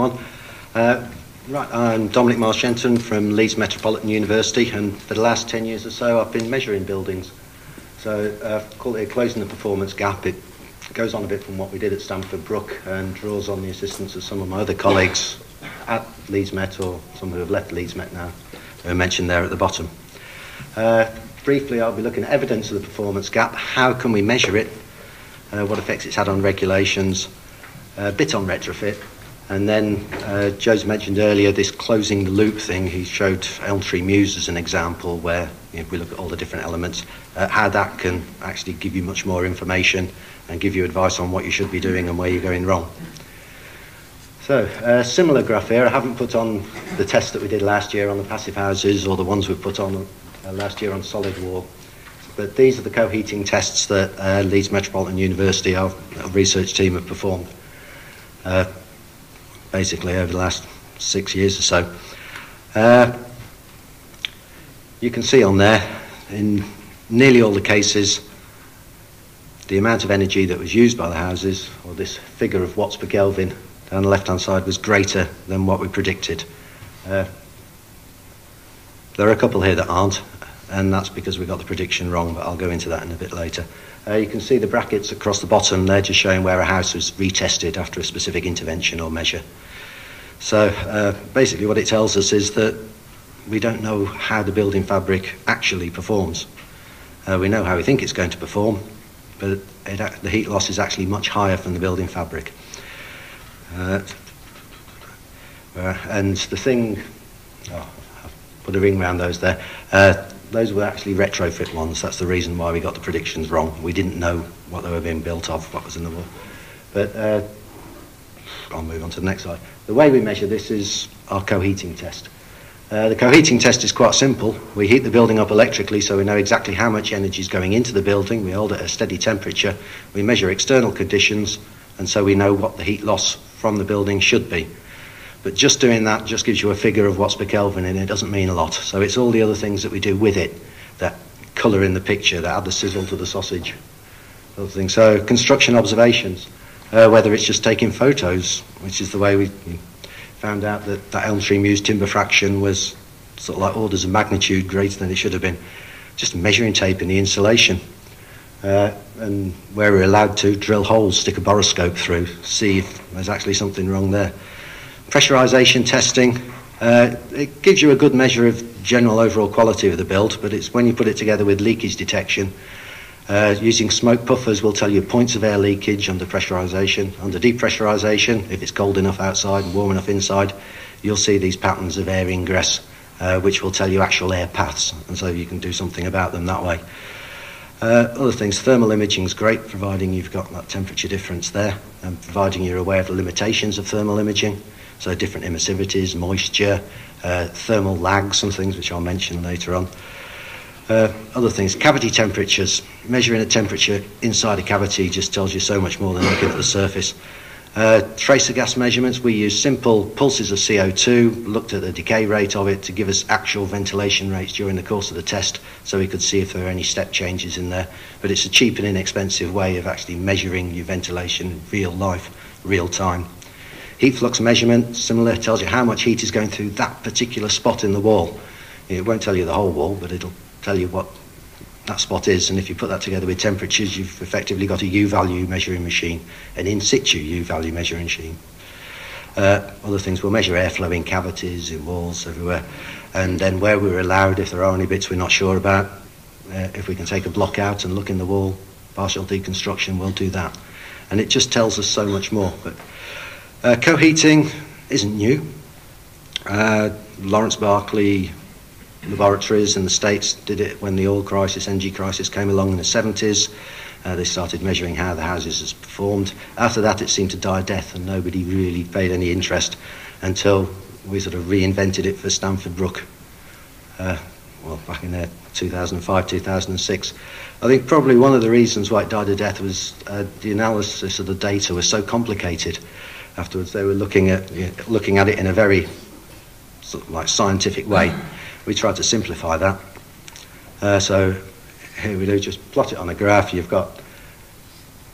everyone. Uh, right, I'm Dominic Miles Shenton from Leeds Metropolitan University, and for the last 10 years or so, I've been measuring buildings. So uh, call it closing the performance gap. It goes on a bit from what we did at Stamford Brook and draws on the assistance of some of my other colleagues at Leeds Met or some who have left Leeds Met now, who are mentioned there at the bottom. Uh, briefly, I'll be looking at evidence of the performance gap. How can we measure it? Uh, what effects it's had on regulations? A bit on retrofit. And then uh, Joe's mentioned earlier this closing the loop thing. He showed Elm Tree Mews as an example where you know, we look at all the different elements, uh, how that can actually give you much more information and give you advice on what you should be doing and where you're going wrong. So, uh, similar graph here. I haven't put on the test that we did last year on the passive houses or the ones we put on uh, last year on solid wall. But these are the co-heating tests that uh, Leeds Metropolitan University, our, research team, have performed uh, basically over the last six years or so. Uh, you can see on there, in nearly all the cases, the amount of energy that was used by the houses, or this figure of watts per Kelvin down the left-hand side, was greater than what we predicted. Uh, there are a couple here that aren't, and that's because we got the prediction wrong, but I'll go into that in a bit later. Uh, you can see the brackets across the bottom, they're just showing where a house was retested after a specific intervention or measure. So uh, basically what it tells us is that we don't know how the building fabric actually performs. Uh, we know how we think it's going to perform, but it, the heat loss is actually much higher from the building fabric. Uh, uh and the thing, oh, I've put a ring around those there, uh, those were actually retrofit ones. That's the reason why we got the predictions wrong. We didn't know what they were being built of, what was in the wall. But uh, I'll move on to the next slide. The way we measure this is our co-heating test. Uh, the co-heating test is quite simple. We heat the building up electrically so we know exactly how much energy is going into the building. We hold it at a steady temperature. We measure external conditions and so we know what the heat loss from the building should be. But just doing that just gives you a figure of watts per Kelvin and it doesn't mean a lot. So it's all the other things that we do with it that colour in the picture, that add the sizzle to the sausage. Other things. So construction observations, uh, whether it's just taking photos, which is the way we found out that that Elm Tree Mews timber fraction was sort of like orders of magnitude greater than it should have been. Just measuring tape in the insulation. Uh, and where we're allowed to drill holes, stick a borescope through, see if there's actually something wrong there pressurization testing, uh, it gives you a good measure of general overall quality of the build, but it's when you put it together with leakage detection. Uh, using smoke puffers will tell you points of air leakage under pressurization. Under depressurization, if it's cold enough outside and warm enough inside, you'll see these patterns of air ingress, uh, which will tell you actual air paths, and so you can do something about them that way. Uh, other things, thermal imaging is great, providing you've got that temperature difference there, and providing you're aware of the limitations of thermal imaging. So different emissivities, moisture, uh, thermal lags and things which I'll mention later on. Uh, other things, cavity temperatures. Measuring a temperature inside a cavity just tells you so much more than looking at the surface. Uh, tracer gas measurements, we use simple pulses of CO2, looked at the decay rate of it to give us actual ventilation rates during the course of the test so we could see if there are any step changes in there. But it's a cheap and inexpensive way of actually measuring your ventilation in real life, real time. Heat flux measurement, similar, tells you how much heat is going through that particular spot in the wall. It won't tell you the whole wall, but it'll tell you what that spot is. And if you put that together with temperatures, you've effectively got a U value measuring machine, an in situ U value measuring machine. Uh, other things, we'll measure airflow in cavities, in walls, everywhere. And then where we're allowed, if there are any bits we're not sure about, uh, if we can take a block out and look in the wall, partial deconstruction, we'll do that. And it just tells us so much more. But uh, co-heating isn't new. Uh, Lawrence Berkeley laboratories in the States did it when the oil crisis, energy crisis came along in the 70s. Uh, they started measuring how the houses has performed. After that, it seemed to die a death, and nobody really paid any interest until we sort of reinvented it for Stamford Brook. Uh, well, back in there, 2005, 2006. I think probably one of the reasons why it died a death was uh, the analysis of the data was so complicated afterwards they were looking at looking at it in a very sort of like scientific way. We tried to simplify that. Uh, so here we do, just plot it on a graph. You've got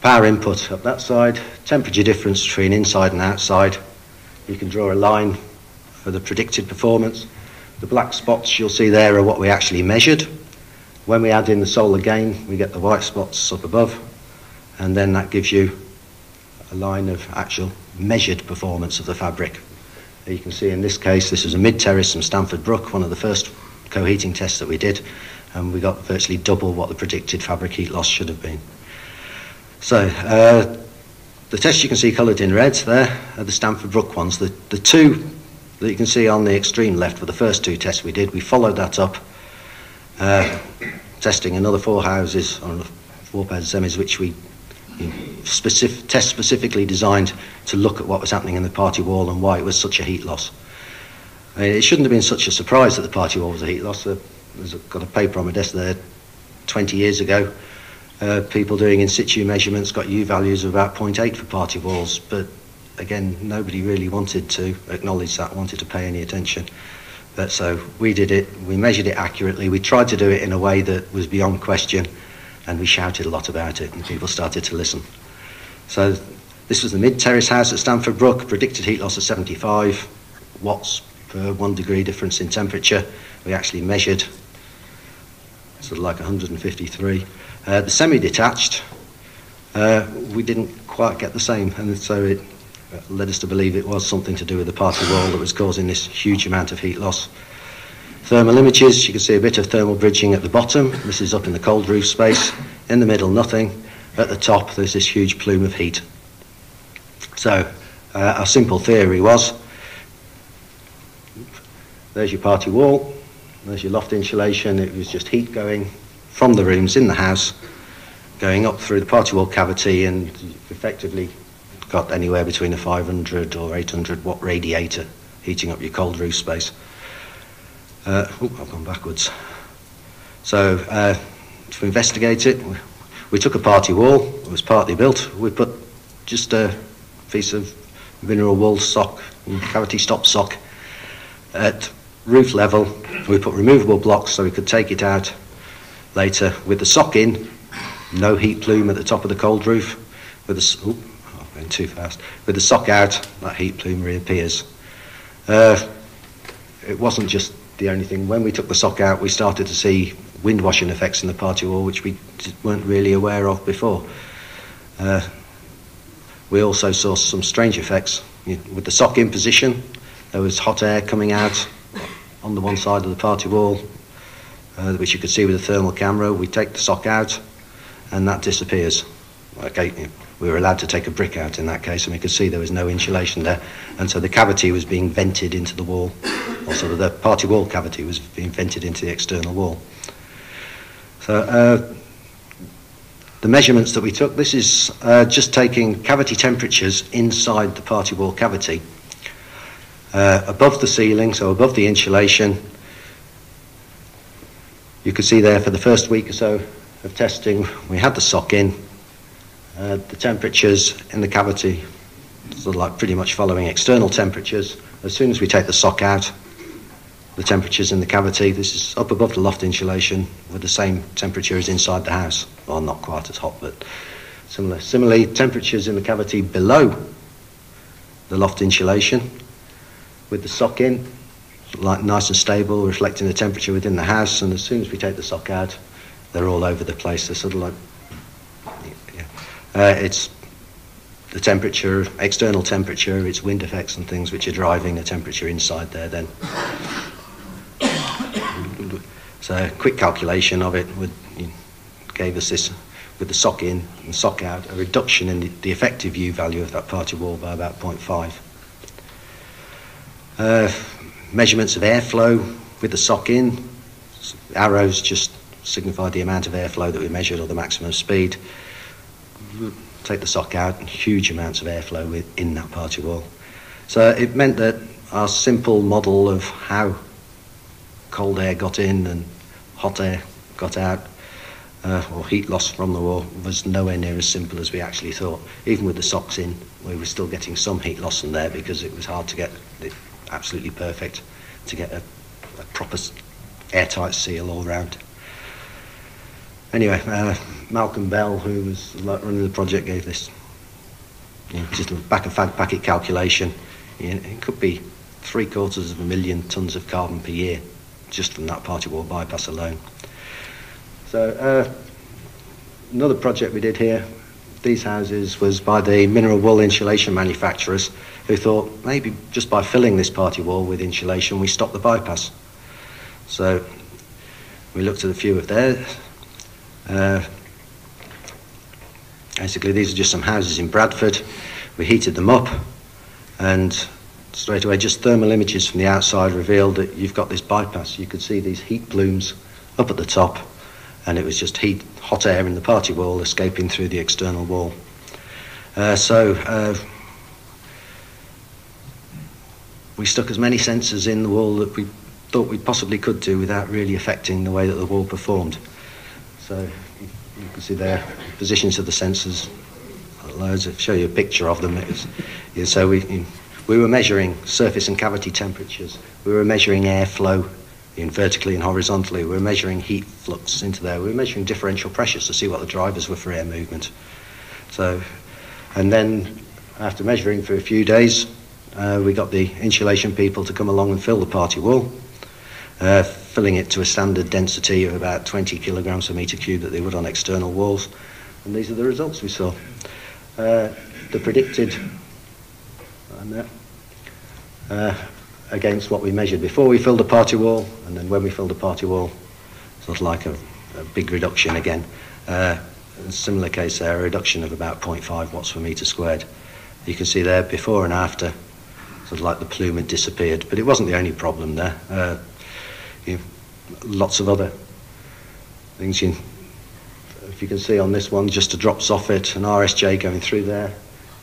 power input up that side, temperature difference between inside and outside, you can draw a line for the predicted performance. The black spots you'll see there are what we actually measured. When we add in the solar gain, we get the white spots up above, and then that gives you a line of actual measured performance of the fabric. You can see in this case, this is a mid-terrace from Stamford Brook, one of the first co-heating tests that we did, and we got virtually double what the predicted fabric heat loss should have been. So, uh, the tests you can see coloured in red there are the Stamford Brook ones. The, the two that you can see on the extreme left were the first two tests we did. We followed that up, uh, testing another four houses on four pairs of semis, which we specific, test specifically designed to look at what was happening in the party wall and why it was such a heat loss. I mean, it shouldn't have been such a surprise that the party wall was a heat loss. A, got a paper on my desk there 20 years ago uh, people doing in situ measurements got U values of about 0.8 for party walls, but again, nobody really wanted to acknowledge that, wanted to pay any attention. But so we did it, we measured it accurately, we tried to do it in a way that was beyond question, and we shouted a lot about it, and people started to listen. So this was the mid-terrace house at Stamford Brook, predicted heat loss of 75 watts per one degree difference in temperature. We actually measured sort of like 153. Uh, the semi-detached, uh, we didn't quite get the same, and so it led us to believe it was something to do with the party wall that was causing this huge amount of heat loss. Thermal images, you can see a bit of thermal bridging at the bottom. This is up in the cold roof space. In the middle, nothing. At the top, there's this huge plume of heat. So, uh, our simple theory was there's your party wall, there's your loft insulation, it was just heat going from the rooms in the house, going up through the party wall cavity, and effectively got anywhere between a 500 or 800 watt radiator heating up your cold roof space. Uh, oh, I've gone backwards. So uh, to investigate it, we took a party wall. It was partly built. We put just a piece of mineral wool sock, cavity stop sock, at roof level. We put removable blocks so we could take it out later with the sock in, no heat plume at the top of the cold roof. With the, ooh, I'm going too fast. With the sock out, that heat plume reappears. Uh, it wasn't just the only thing. When we took the sock out, we started to see wind washing effects in the party wall, which we weren't really aware of before. Uh, we also saw some strange effects. With the sock in position, there was hot air coming out on the one side of the party wall, uh, which you could see with a thermal camera. We take the sock out, and that disappears. Okay, we were allowed to take a brick out in that case, and we could see there was no insulation there, and so the cavity was being vented into the wall, or sort of the party wall cavity was being vented into the external wall. So uh, the measurements that we took, this is uh, just taking cavity temperatures inside the party wall cavity. Uh, above the ceiling, so above the insulation, you can see there for the first week or so of testing, we had the sock in. Uh, the temperatures in the cavity, sort of like pretty much following external temperatures. As soon as we take the sock out, the temperatures in the cavity, this is up above the loft insulation with the same temperature as inside the house. Well, not quite as hot, but similar. Similarly, temperatures in the cavity below the loft insulation with the sock in, like nice and stable, reflecting the temperature within the house. And as soon as we take the sock out, they're all over the place. They're sort of like, yeah. Uh, it's the temperature, external temperature, it's wind effects and things which are driving the temperature inside there. Then, so quick calculation of it would gave us this with the sock in and sock out, a reduction in the, the effective U value of that party wall by about 0.5. Uh, measurements of airflow with the sock in. Arrows just signify the amount of airflow that we measured or the maximum speed. Take the sock out, huge amounts of airflow within that party wall. So it meant that our simple model of how cold air got in and hot air got out, uh, or heat loss from the wall, was nowhere near as simple as we actually thought. Even with the socks in, we were still getting some heat loss in there because it was hard to get it absolutely perfect to get a, a proper airtight seal all round. Anyway, uh, Malcolm Bell, who was running the project, gave this you know, just a back of fag packet calculation. you know, it could be three quarters of a million tonnes of carbon per year just from that party wall bypass alone. So uh, another project we did here, these houses, was by the mineral wool insulation manufacturers who thought maybe just by filling this party wall with insulation we stop the bypass. So we looked at a few of theirs. Uh, basically, these are just some houses in Bradford. We heated them up, and straight away, just thermal images from the outside revealed that you've got this bypass. You could see these heat plumes up at the top, and it was just heat, hot air in the party wall escaping through the external wall. Uh, so uh, we stuck as many sensors in the wall that we thought we possibly could do without really affecting the way that the wall performed. So you can see there positions of the sensors, loads. I'll show you a picture of them. Was, yeah, so we, we were measuring surface and cavity temperatures. We were measuring airflow in vertically and horizontally. We were measuring heat flux into there. We were measuring differential pressures to see what the drivers were for air movement. So, and then after measuring for a few days, uh, we got the insulation people to come along and fill the party wall, uh, filling it to a standard density of about 20 kilograms per meter cube that they would on external walls. And these are the results we saw. Uh, the predicted uh, against what we measured before we filled the party wall, and then when we filled the party wall, sort of like a, a big reduction again. Uh, similar case there, a reduction of about 0.5 watts per meter squared. You can see there before and after sort of like the plume had disappeared. But it wasn't the only problem there. Uh, you, lots of other things. You, if you can see on this one, just a drop soffit, an RSJ going through there.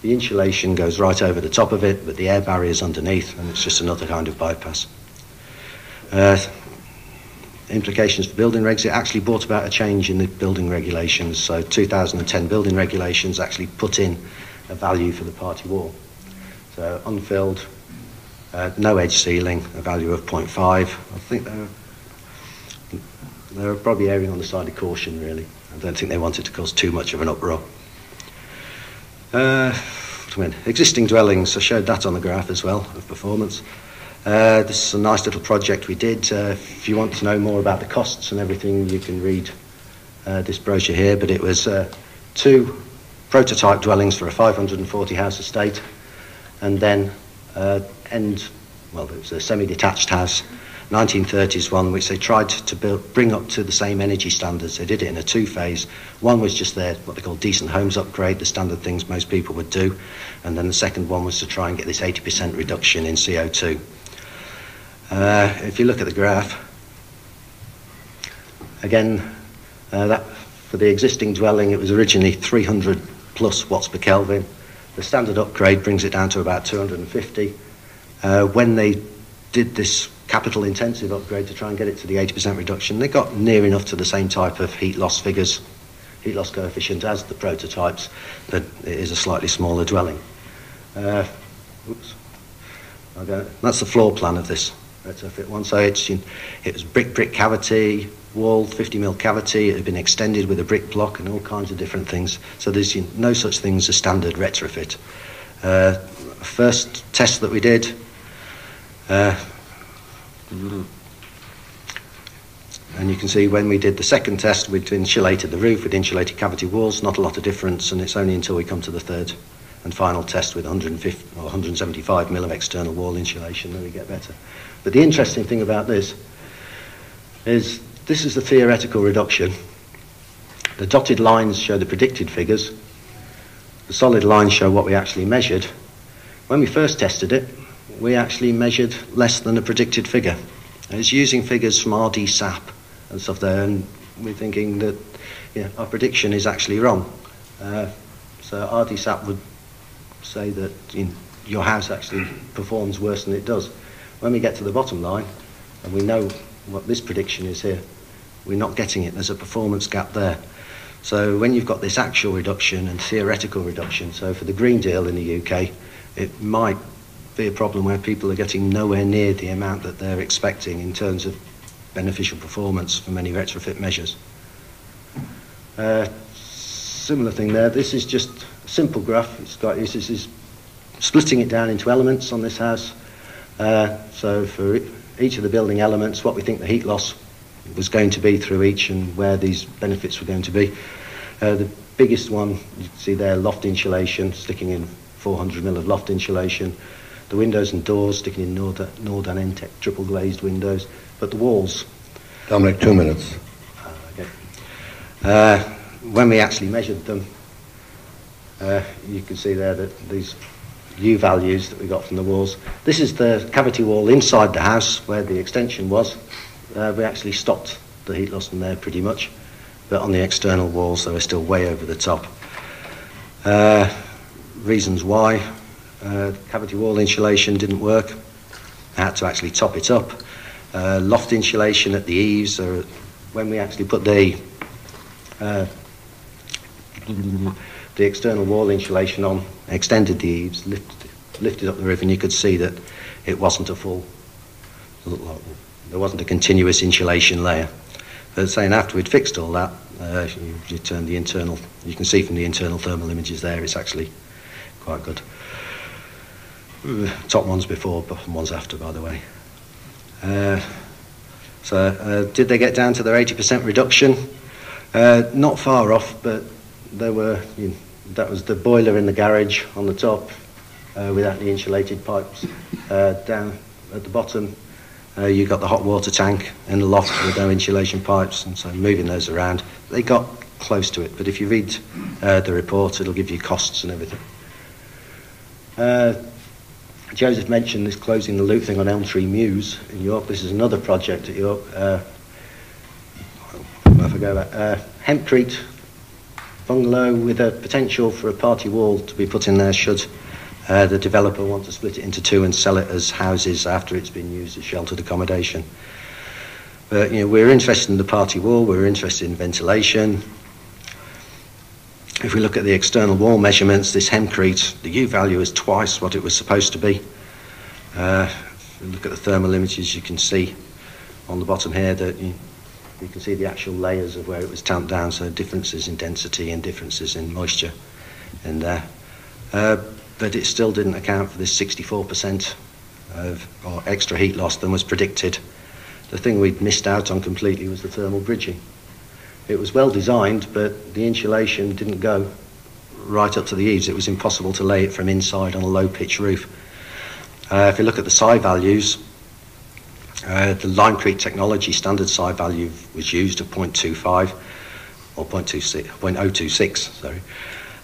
The insulation goes right over the top of it, but the air barrier is underneath, and it's just another kind of bypass. Uh, implications for building regs, it actually brought about a change in the building regulations. So 2010 building regulations actually put in a value for the party wall. So unfilled, uh, no edge ceiling, a value of 0.5. I think they're, they're probably erring on the side of caution, really. I don't think they wanted to cause too much of an uproar. Uh, existing dwellings, I showed that on the graph as well, of performance. Uh, this is a nice little project we did. Uh, if you want to know more about the costs and everything, you can read uh, this brochure here. But it was uh, two prototype dwellings for a 540 house estate and then uh, end, well, it was a semi-detached house, 1930s one, which they tried to build, bring up to the same energy standards. They did it in a two-phase. One was just their, what they call decent homes upgrade, the standard things most people would do. And then the second one was to try and get this 80% reduction in CO2. Uh, if you look at the graph, again, uh, that for the existing dwelling, it was originally 300 plus watts per Kelvin. The standard upgrade brings it down to about 250. Uh, when they did this capital intensive upgrade to try and get it to the 80% reduction, they got near enough to the same type of heat loss figures, heat loss coefficient as the prototypes, but it is a slightly smaller dwelling. Uh, oops. That's the floor plan of this retrofit one. So it's, you know, it was brick brick cavity, wall, 50 mil cavity. It had been extended with a brick block and all kinds of different things. So there's you know, no such thing as a standard retrofit. Uh, first test that we did, uh, Mm-hmm. and you can see when we did the second test, we'd insulated the roof, we'd insulated cavity walls, not a lot of difference, and it's only until we come to the third and final test with 150 or 175 mil of external wall insulation that we get better. But the interesting thing about this is this is the theoretical reduction. The dotted lines show the predicted figures. The solid lines show what we actually measured. When we first tested it, we actually measured less than the predicted figure. And it's using figures from RDSAP and stuff there, and we're thinking that our prediction is actually wrong. Uh, so RDSAP would say that you know, your house actually performs worse than it does. When we get to the bottom line, and we know what this prediction is here. We're not getting it. There's a performance gap there. So when you've got this actual reduction and theoretical reduction, so for the Green Deal in the UK, it might be a problem where people are getting nowhere near the amount that they're expecting in terms of beneficial performance for many retrofit measures. Uh, similar thing there. This is just a simple graph. It's got this is splitting it down into elements on this house. Uh, so for each of the building elements, what we think the heat loss was going to be through each and where these benefits were going to be. Uh, the biggest one, you see there, loft insulation, sticking in 400 mil of loft insulation. The windows and doors, sticking in Nord, Nord and Entec triple glazed windows. But the walls... Dominic, two minutes. Uh, okay. Uh, when we actually measured them, uh, you can see there that these U values that we got from the walls. This is the cavity wall inside the house where the extension was. Uh, we actually stopped the heat loss from there pretty much, but on the external walls they were still way over the top. Uh, reasons why. Uh, cavity wall insulation didn't work. I had to actually top it up. Uh, loft insulation at the eaves, or when we actually put the uh, the external wall insulation on, extended the eaves, lifted, lifted up the roof, and you could see that it wasn't a full, there wasn't a continuous insulation layer. But saying after we'd fixed all that, uh, you, you turn the internal, you can see from the internal thermal images there, it's actually quite good. Top ones before, bottom ones after, by the way. Uh, so, uh, did they get down to their 80% reduction? Uh, not far off, but there were you know, that was the boiler in the garage on the top uh, without the insulated pipes. Uh, down at the bottom, uh, you got the hot water tank in the loft with no insulation pipes, and so moving those around, they got close to it. But if you read uh, the report, it'll give you costs and everything. Joseph mentioned this closing the loop thing on Elm Tree Mews in York. This is another project at York. Uh, I uh, Hempcrete bungalow with a potential for a party wall to be put in there should uh, the developer want to split it into two and sell it as houses after it's been used as sheltered accommodation. But you know, we're interested in the party wall, we're interested in ventilation. If we look at the external wall measurements, this hempcrete, the U value is twice what it was supposed to be. Uh, if we look at the thermal images, you can see on the bottom here that you, you can see the actual layers of where it was tamped down, so differences in density and differences in moisture in there. Uh, but it still didn't account for this 64% of or extra heat loss than was predicted. The thing we'd missed out on completely was the thermal bridging. It was well designed, but the insulation didn't go right up to the eaves. It was impossible to lay it from inside on a low pitch roof. Uh, if you look at the psi values, uh, the Limecrete technology standard psi value was used of 0.25 or 0.26, 0.026 sorry.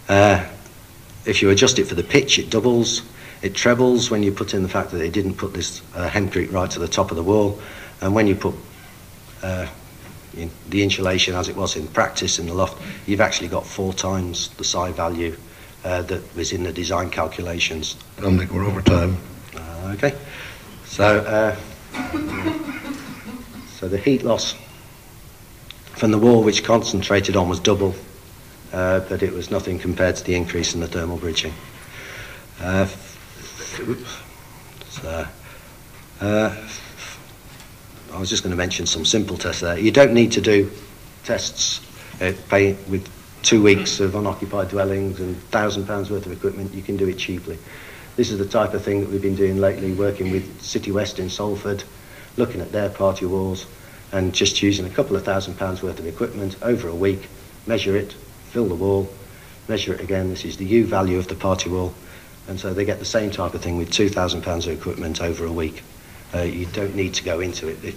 Uh, if you adjust it for the pitch, it doubles. It trebles when you put in the fact that they didn't put this uh, hempcrete right to the top of the wall. And when you put uh, in the insulation as it was in practice in the loft, you've actually got four times the psi value uh, that was in the design calculations. Dominic, we're over time. Uh, okay. So, uh, so the heat loss from the wall which concentrated on was double, uh, but it was nothing compared to the increase in the thermal bridging. Uh, so, uh, I was just going to mention some simple tests there. You don't need to do tests uh, pay with two weeks of unoccupied dwellings and thousand pounds worth of equipment. You can do it cheaply. This is the type of thing that we've been doing lately, working with City West in Salford, looking at their party walls, and just using a couple of thousand pounds worth of equipment over a week, measure it, fill the wall, measure it again. This is the U value of the party wall. And so they get the same type of thing with £2,000 of equipment over a week. Uh, you don't need to go into it. it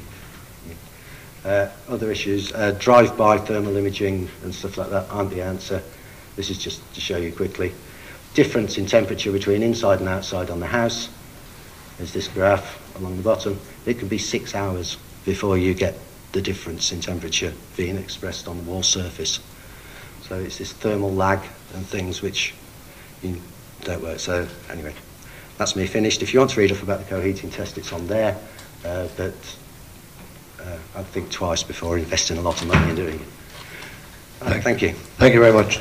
uh, other issues, uh, drive-by thermal imaging and stuff like that aren't the answer. This is just to show you quickly difference in temperature between inside and outside on the house. There's this graph along the bottom. It can be six hours before you get the difference in temperature being expressed on the wall surface. So it's this thermal lag and things which don't work. So anyway, that's me finished. If you want to read up about the co-heating test, it's on there. Uh, but uh, I'd think twice before investing a lot of money in doing it. Uh, thank you. Thank you very much.